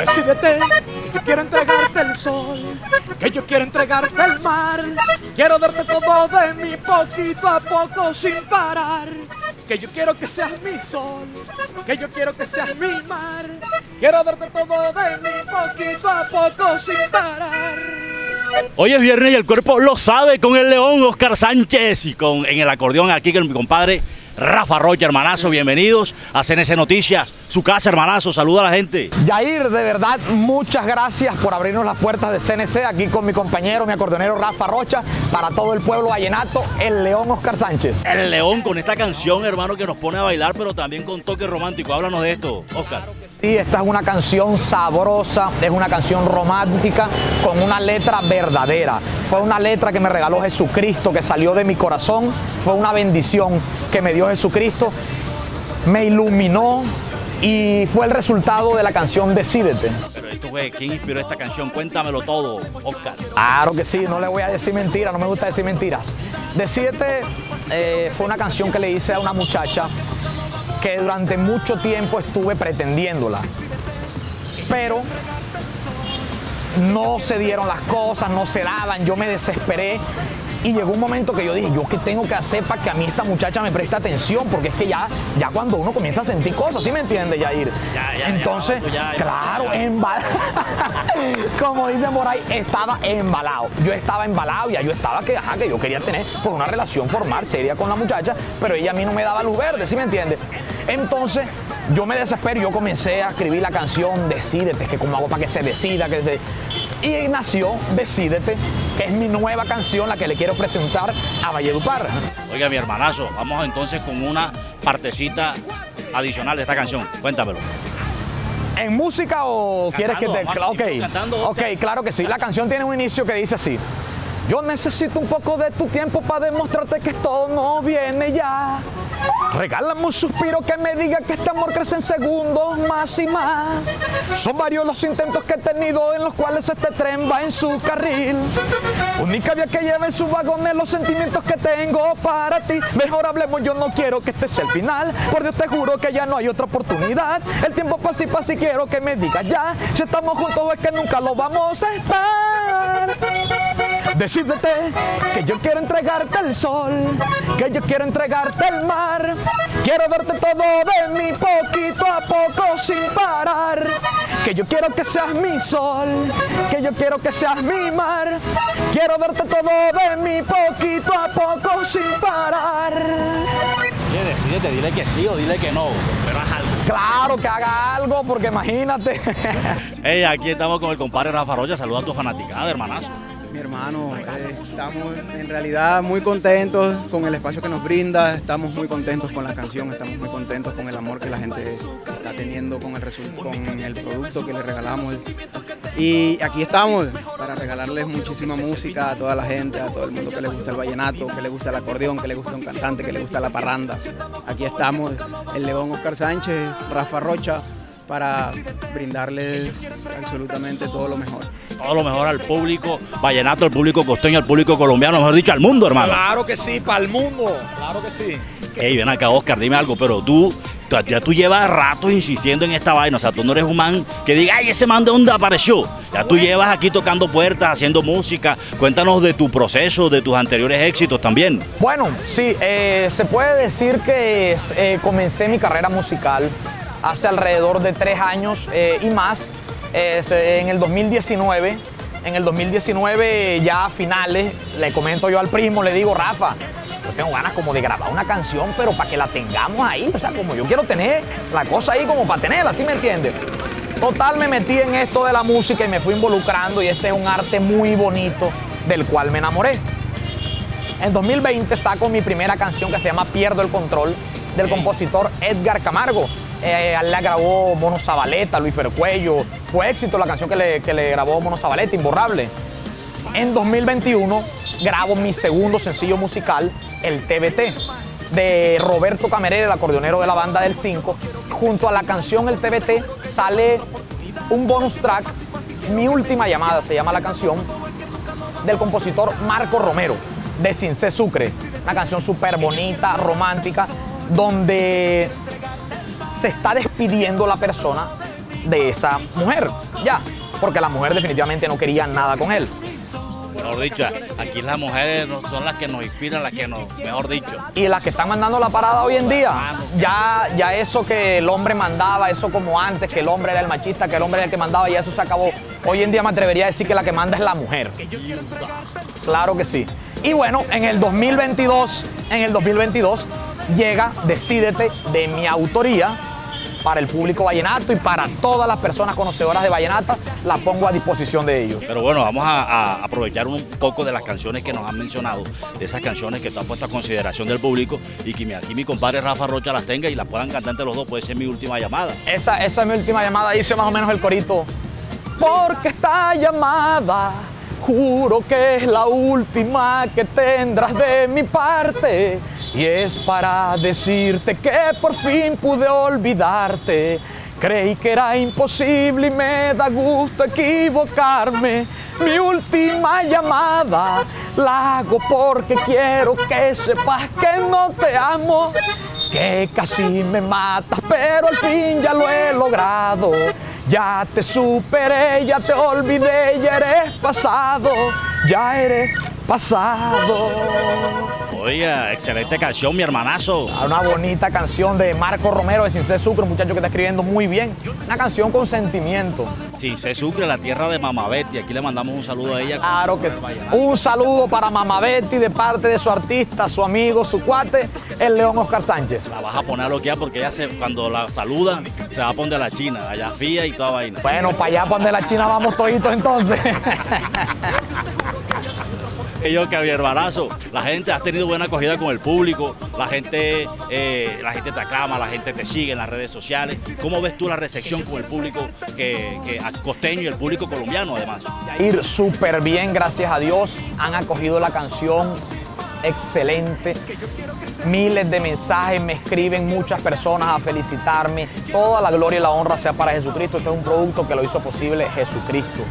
Decídete, yo quiero entregarte el sol, que yo quiero entregarte el mar. Quiero darte todo de mí poquito a poco sin parar. Que yo quiero que seas mi sol, que yo quiero que seas mi mar. Quiero darte todo de mí poquito a poco sin parar. Hoy es viernes y el cuerpo lo sabe con el león Oscar Sánchez y con en el acordeón aquí con mi compadre Rafa Rocha, hermanazo, bienvenidos a CNC Noticias, su casa, hermanazo, saluda a la gente. Yair, de verdad, muchas gracias por abrirnos las puertas de CNC, aquí con mi compañero, mi acordeonero Rafa Rocha, para todo el pueblo vallenato, el León Oscar Sánchez. El león con esta canción, hermano, que nos pone a bailar, pero también con toque romántico. Háblanos de esto, Oscar. Sí, esta es una canción sabrosa, es una canción romántica con una letra verdadera. Fue una letra que me regaló Jesucristo, que salió de mi corazón, fue una bendición que me dio Jesucristo, me iluminó y fue el resultado de la canción Decídete. Pero esto fue, ¿quién inspiró esta canción? Cuéntamelo todo, Oscar. Claro que sí, no le voy a decir mentiras, no me gusta decir mentiras. Decídete eh, fue una canción que le hice a una muchacha que durante mucho tiempo estuve pretendiéndola. Pero no se dieron las cosas, no se daban, yo me desesperé. Y llegó un momento que yo dije, ¿yo qué tengo que hacer para que a mí esta muchacha me preste atención? Porque es que ya, ya cuando uno comienza a sentir cosas, ¿sí me entiende, Yair? Ya, ya, Entonces, ya, claro, embalado. Como dicen por ahí, estaba embalado. Yo estaba embalado, ya yo estaba que, ajá, que yo quería tener por una relación formal, seria con la muchacha, pero ella a mí no me daba luz verde, ¿sí me entiende? Entonces, yo me desespero, yo comencé a escribir la canción Decídete, que como hago para que se decida, que se... Y nació Decídete, es mi nueva canción, la que le quiero presentar a Valledupar. Oiga, mi hermanazo, vamos entonces con una partecita adicional de esta canción. Cuéntamelo. ¿En música o quieres que te.? Cantando, Ok, cantando, ok, claro que sí. La canción tiene un inicio que dice así. Yo necesito un poco de tu tiempo para demostrarte que esto no viene ya. Regálame un suspiro que me diga que este amor crece en segundos más y más. Son varios los intentos que he tenido en los cuales este tren va en su carril. Única vía que lleva en su vagones los sentimientos que tengo para ti. Mejor hablemos, yo no quiero que este sea el final. Por Dios te juro que ya no hay otra oportunidad. El tiempo pasa y pasa y quiero que me digas ya. Si estamos juntos es que nunca lo vamos a estar. Decídete que yo quiero entregarte el sol, que yo quiero entregarte el mar. Quiero darte todo de mí poquito a poco sin parar. Que yo quiero que seas mi sol, que yo quiero que seas mi mar. Quiero darte todo de mí poquito a poco sin parar. Decídete, dile que sí o dile que no, pero haz algo. Claro que haga algo, porque imagínate. Hey, aquí estamos con el compadre Rafa Rocha, saluda a tu fanaticada, hermanazo. Mi hermano, eh, estamos en realidad muy contentos con el espacio que nos brinda, estamos muy contentos con la canción, estamos muy contentos con el amor que la gente está teniendo con el, producto que le regalamos. Y aquí estamos para regalarles muchísima música a toda la gente, a todo el mundo que le gusta el vallenato, que le gusta el acordeón, que le gusta un cantante, que le gusta la parranda. Aquí estamos, el León Oscar Sánchez, Rafa Rocha, para brindarles absolutamente todo lo mejor. Todo lo mejor al público vallenato, al público costeño, al público colombiano, mejor dicho, al mundo, hermano. Claro que sí, para el mundo. Claro que sí. Ey, ven acá, Oscar, dime algo, pero tú, tú- ya tú llevas rato insistiendo en esta vaina, o sea, tú no eres un man que diga, ay, ese man de dónde apareció. Ya tú llevas aquí tocando puertas, haciendo música. Cuéntanos de tu proceso, de tus anteriores éxitos también. Bueno, sí, eh, se puede decir que eh, comencé mi carrera musical hace alrededor de tres años eh, y más. Eh, en el 2019, en el 2019 ya a finales, le comento yo al primo, le digo, Rafa, yo tengo ganas como de grabar una canción, pero para que la tengamos ahí, o sea, como yo quiero tener la cosa ahí como para tenerla, ¿sí me entiendes? Total, me metí en esto de la música y me fui involucrando y este es un arte muy bonito del cual me enamoré. En 2020 saco mi primera canción que se llama Pierdo el Control del compositor Edgar Camargo. Eh, la grabó Mono Zabaleta, Luis Fercuello. Fue éxito la canción que le, que le grabó Mono Zabaleta, Imborrable. En 2021 grabo mi segundo sencillo musical, el TBT, de Roberto Camerera, el acordeonero de la banda del 5. Junto a la canción El TBT sale un bonus track, Mi Última Llamada se llama la canción, del compositor Marco Romero. de Cincé Sucre. Una canción súper bonita, romántica, donde se está despidiendo la persona de esa mujer. Ya, porque la mujer definitivamente no quería nada con él. Mejor dicho, aquí las mujeres son las que nos inspiran, las que nos, mejor dicho. y las que están mandando la parada hoy en día. Ya, ya eso que el hombre mandaba, eso como antes, que el hombre era el machista, que el hombre era el que mandaba, ya eso se acabó. Hoy en día me atrevería a decir que la que manda es la mujer. Claro que sí. Y bueno, en el 2022, en el 2022 llega Decídete de mi autoría para el público vallenato y para todas las personas conocedoras de vallenata, la pongo a disposición de ellos. Pero bueno, vamos a, a aprovechar un poco de las canciones que nos han mencionado, de esas canciones que tú has puesto a consideración del público y que mi- aquí mi compadre Rafa Rocha las tenga y las puedan cantar entre los dos, puede ser mi última llamada. Esa, esa es mi última llamada, dice más o menos el corito. Porque esta llamada, juro que es la última que tendrás de mi parte. Y es para decirte que por fin pude olvidarte. Creí que era imposible y me da gusto equivocarme. Mi última llamada la hago porque quiero que sepas que no te amo que casi me matas, pero al fin ya lo he logrado. Ya te superé, ya te olvidé, ya eres pasado, ya eres pasado. Oiga, excelente canción, mi hermanazo. Una bonita canción de Marco Romero de Cincé Sucre, un muchacho que está escribiendo muy bien. Una canción con sentimiento. Se Sucre, la tierra de Mamá Betty. Aquí le mandamos un saludo a ella. Claro que sí. Un saludo para Mamá Betty de parte de su artista, su amigo, su cuate, el León Oscar Sánchez. La vas a poner a bloquear porque ella se, cuando la saludan se va a poner la china, allá fía y toda vaina. Bueno, para allá, para donde la China vamos toditos entonces. Yo, que mi hermanazo, la gente ha tenido buena acogida con el público, la gente, eh, la gente te aclama, la gente te sigue en las redes sociales. ¿Cómo ves tú la recepción con el público que, costeño y el público colombiano además? ir súper bien, gracias a Dios. Han acogido la canción excelente. Miles de mensajes me escriben muchas personas a felicitarme. Toda la gloria y la honra sea para Jesucristo. Este es un producto que lo hizo posible Jesucristo.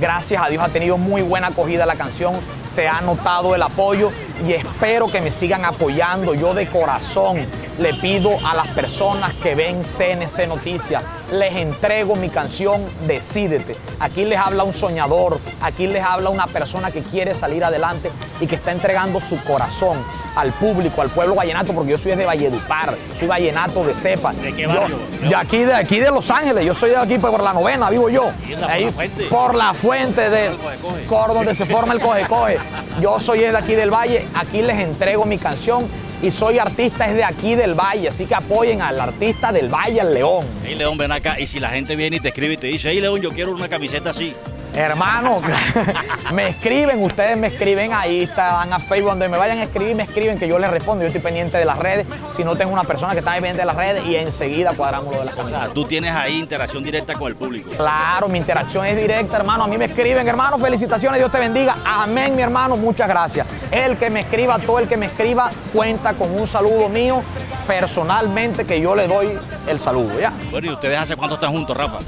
Gracias a Dios ha tenido muy buena acogida la canción. Se ha notado el apoyo y espero que me sigan apoyando. Yo de corazón le pido a las personas que ven CNC Noticias, les entrego mi canción Decídete. Aquí les habla un soñador, aquí les habla una persona que quiere salir adelante y que está entregando su corazón al público, al pueblo vallenato, porque yo soy de Valledupar, soy vallenato de cepa. ¿De qué Yo- barrio? de aquí, de aquí de Los Ángeles, yo soy de aquí por la novena, vivo yo. ¿Y anda por la fuente? por la fuente del coge-coge. por donde se forma el coge-coge. Yo soy de aquí del Valle, aquí les entrego mi canción y soy artista es de aquí del Valle, así que apoyen al artista del Valle, al León. Hey León, ven acá. Y si la gente viene y te escribe y te dice, hey León, yo quiero una camiseta así. Hermano, me escriben, ustedes me escriben ahí, están a Facebook, donde me vayan a escribir, me escriben que yo les respondo, yo estoy pendiente de las redes, si no tengo una persona que está pendiente de las redes y enseguida cuadramos lo de las O sea, tú tienes ahí interacción directa con el público. Claro, mi interacción es directa, hermano. A mí me escriben, hermano, felicitaciones, Dios te bendiga. Amén, mi hermano, muchas gracias. El que me escriba, todo el que me escriba, cuenta con un saludo mío personalmente que yo le doy el saludo, ¿ya? Bueno, ¿y ustedes hace cuánto están juntos, Rafa?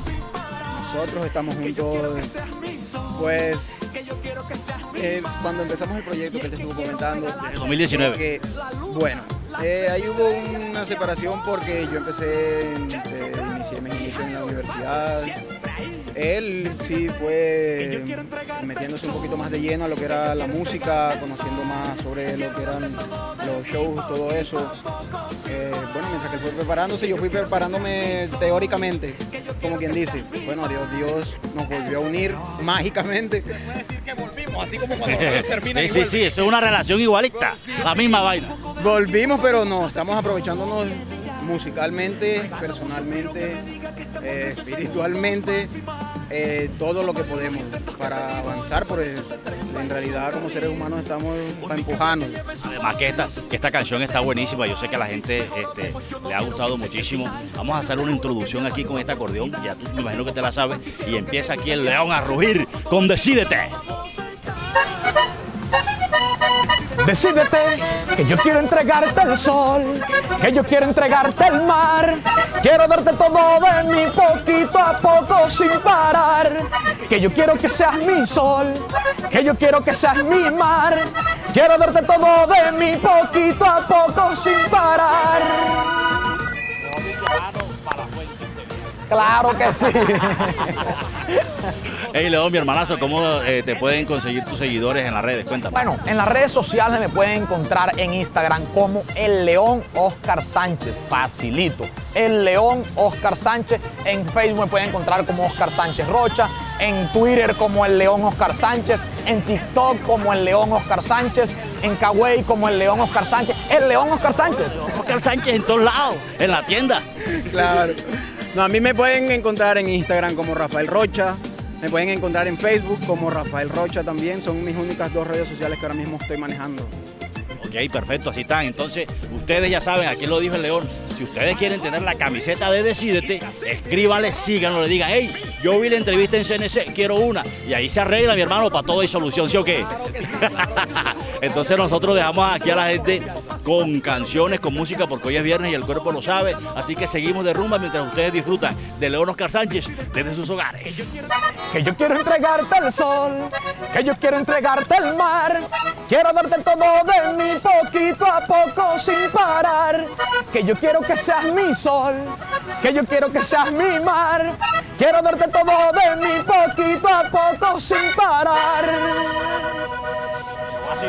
Nosotros estamos juntos, pues, eh, cuando empezamos el proyecto que él te estuvo comentando. Desde 2019. que, bueno, eh, ahí hubo una separación porque yo empecé, en- eh, inicié mis inicios en la universidad. Él sí fue metiéndose un poquito más de lleno a lo que era la música, conociendo más sobre lo que eran los shows, todo eso. Eh, bueno, mientras que él fue preparándose, yo fui preparándome teóricamente, como quien dice. Bueno, Dios, Dios nos volvió a unir mágicamente. así como cuando sí, sí, sí, eso es una relación igualita. La misma vaina. Volvimos, pero no, estamos aprovechándonos musicalmente, personalmente, eh, espiritualmente, eh, todo lo que podemos para avanzar, porque en realidad como seres humanos estamos para empujarnos. Además que esta, que esta canción está buenísima, yo sé que a la gente este, le ha gustado muchísimo. Vamos a hacer una introducción aquí con este acordeón, ya tú me imagino que te la sabes, y empieza aquí el león a rugir con Decídete. Decídete que yo quiero entregarte el sol, que yo quiero entregarte el mar, Quiero darte todo de mí poquito a poco sin parar. Que yo quiero que seas mi sol, que yo quiero que seas mi mar. Quiero darte todo de mí poquito a poco sin parar. Claro que sí. Hey León, mi hermanazo, ¿cómo eh, te pueden conseguir tus seguidores en las redes? Cuéntame. Bueno, en las redes sociales me pueden encontrar en Instagram como El León Oscar Sánchez, facilito. El León Oscar Sánchez. En Facebook me pueden encontrar como Oscar Sánchez Rocha. En Twitter como El León Oscar Sánchez. En TikTok como El León Oscar Sánchez. En Kawaii como El León Oscar Sánchez. El León Oscar Sánchez. Oscar Sánchez en todos lados, en la tienda. Claro. No, a mí me pueden encontrar en Instagram como Rafael Rocha. Me pueden encontrar en Facebook como Rafael Rocha también. Son mis únicas dos redes sociales que ahora mismo estoy manejando. Ok, perfecto, así están. Entonces, ustedes ya saben, aquí lo dijo el León. Si ustedes quieren tener la camiseta de Decídete, escríbanle, síganlo, le digan, hey, yo vi la entrevista en CNC, quiero una. Y ahí se arregla, mi hermano, para todo hay solución, ¿sí o qué? Entonces nosotros dejamos aquí a la gente con canciones, con música, porque hoy es viernes y el cuerpo lo sabe. Así que seguimos de rumba mientras ustedes disfrutan de León Oscar Sánchez desde sus hogares. Que yo quiero entregarte el sol, que yo quiero entregarte el mar. Quiero darte todo de mí poquito a poco sin parar. Que yo quiero que seas mi sol, que yo quiero que seas mi mar. Quiero darte todo de mí poquito a poco sin parar. Así.